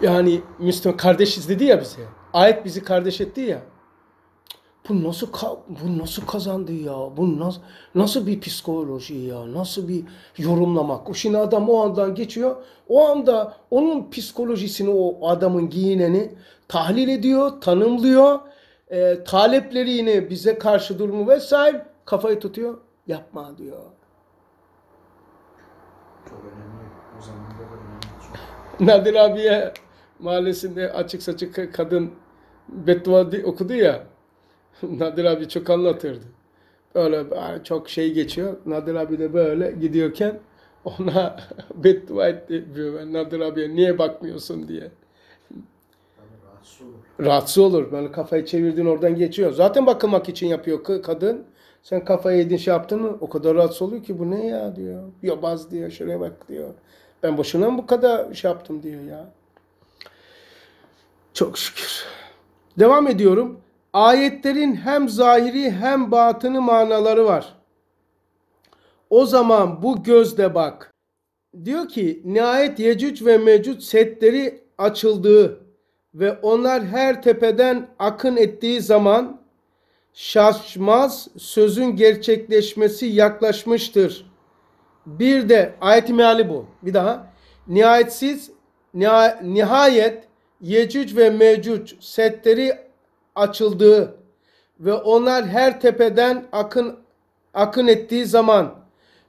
Yani Müslüman kardeşiz dedi ya bize. Ayet bizi kardeş etti ya. Bu nasıl bu nasıl kazandı ya? Bu nasıl nasıl bir psikoloji ya? Nasıl bir yorumlamak? O şimdi adam o andan geçiyor. O anda onun psikolojisini o adamın giyineni tahlil ediyor, tanımlıyor. E, taleplerini bize karşı durumu vesaire kafayı tutuyor. Yapma diyor. Çok önemli. O zaman da önemli. Çok. Nadir abiye mahallesinde açık saçık kadın beddua okudu ya. Nadir abi çok anlatırdı. Böyle çok şey geçiyor. Nadir abi de böyle gidiyorken ona beddua etti. diyor. Nadir abiye niye bakmıyorsun diye. Tabii rahatsız olur. Rahatsız olur. Böyle kafayı çevirdin oradan geçiyor. Zaten bakılmak için yapıyor kadın. Sen kafayı yedin şey yaptın mı o kadar rahatsız oluyor ki bu ne ya diyor. Yobaz diyor şuraya bak diyor. Ben boşuna mı bu kadar şey yaptım diyor ya. Çok şükür. Devam ediyorum. Ayetlerin hem zahiri hem batını manaları var. O zaman bu gözle bak. Diyor ki nihayet Yecüc ve Mecüc setleri açıldığı ve onlar her tepeden akın ettiği zaman şaşmaz sözün gerçekleşmesi yaklaşmıştır. Bir de ayet meali bu. Bir daha. Nihayetsiz niha- nihayet Yecüc ve Mecüc setleri açıldığı ve onlar her tepeden akın akın ettiği zaman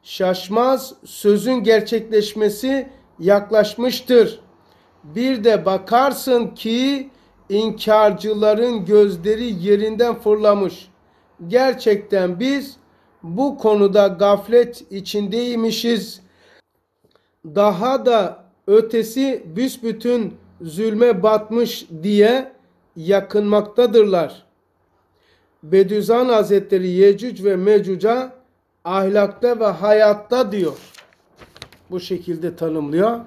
şaşmaz sözün gerçekleşmesi yaklaşmıştır. Bir de bakarsın ki inkarcıların gözleri yerinden fırlamış. Gerçekten biz bu konuda gaflet içindeymişiz. Daha da ötesi büsbütün zulme batmış diye yakınmaktadırlar. Bediüzzaman Hazretleri Yecüc ve Mecüc'a ahlakta ve hayatta diyor. Bu şekilde tanımlıyor.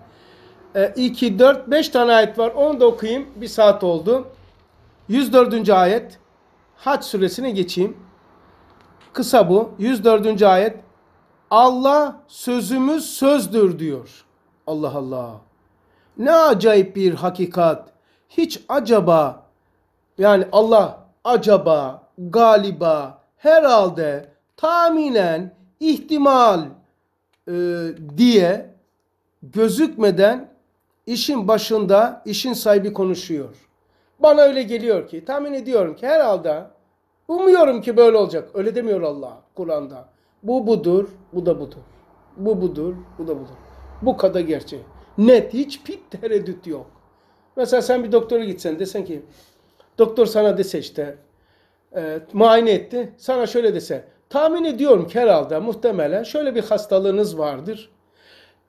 2, 4, 5 tane ayet var. Onu da okuyayım. Bir saat oldu. 104. ayet. Haç suresine geçeyim. Kısa bu. 104. ayet. Allah sözümüz sözdür diyor. Allah Allah. Ne acayip bir hakikat. Hiç acaba yani Allah acaba, galiba, herhalde, tahminen, ihtimal e, diye gözükmeden işin başında işin sahibi konuşuyor. Bana öyle geliyor ki tahmin ediyorum ki herhalde Umuyorum ki böyle olacak. Öyle demiyor Allah Kur'an'da. Bu budur, bu da budur. Bu budur, bu da budur. Bu kadar gerçeği. Net, hiçbir tereddüt yok. Mesela sen bir doktora gitsen desen ki doktor sana dese işte e, muayene etti. Sana şöyle dese tahmin ediyorum ki herhalde muhtemelen şöyle bir hastalığınız vardır.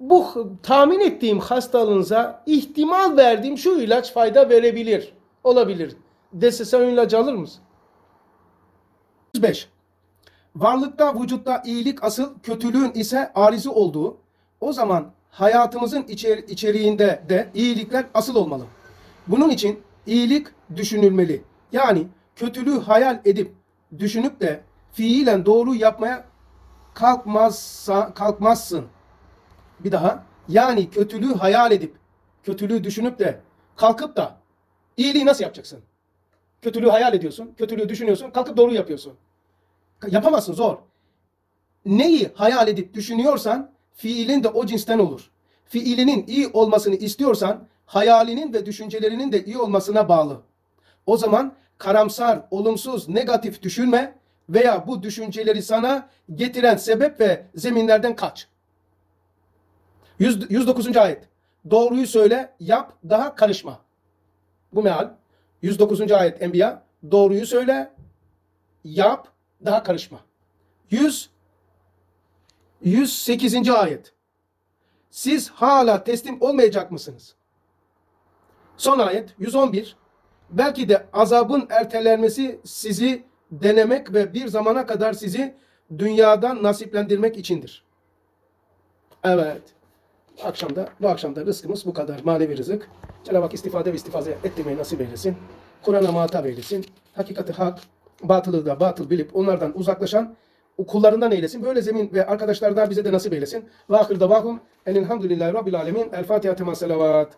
Bu tahmin ettiğim hastalığınıza ihtimal verdiğim şu ilaç fayda verebilir. Olabilir. Dese sen o ilacı alır mısın? 5. Varlıkta vücutta iyilik asıl kötülüğün ise arizi olduğu o zaman hayatımızın içer- içeriğinde de iyilikler asıl olmalı. Bunun için iyilik düşünülmeli. Yani kötülüğü hayal edip düşünüp de fiilen doğru yapmaya kalkmazsa kalkmazsın. Bir daha yani kötülüğü hayal edip kötülüğü düşünüp de kalkıp da iyiliği nasıl yapacaksın? Kötülüğü hayal ediyorsun, kötülüğü düşünüyorsun, kalkıp doğru yapıyorsun. Yapamazsın zor. Neyi hayal edip düşünüyorsan fiilin de o cinsten olur. Fiilinin iyi olmasını istiyorsan hayalinin ve düşüncelerinin de iyi olmasına bağlı. O zaman karamsar, olumsuz, negatif düşünme veya bu düşünceleri sana getiren sebep ve zeminlerden kaç. 100 109. ayet. Doğruyu söyle, yap, daha karışma. Bu meal. 109. ayet Enbiya. Doğruyu söyle, yap, daha karışma. 100 108. ayet. Siz hala teslim olmayacak mısınız? Son ayet 111. Belki de azabın ertelenmesi sizi denemek ve bir zamana kadar sizi dünyadan nasiplendirmek içindir. Evet. Akşamda, bu akşamda rızkımız bu kadar. Manevi rızık. Cenab-ı Hak istifade ve istifade ettirmeyi nasip eylesin. Kur'an'a muhatap eylesin. Hakikati hak, batılı da batıl bilip onlardan uzaklaşan kullarından eylesin. Böyle zemin ve arkadaşlardan bize de nasip eylesin. Ve ahir davahum enilhamdülillahi rabbil alemin. El Fatiha tema selavat.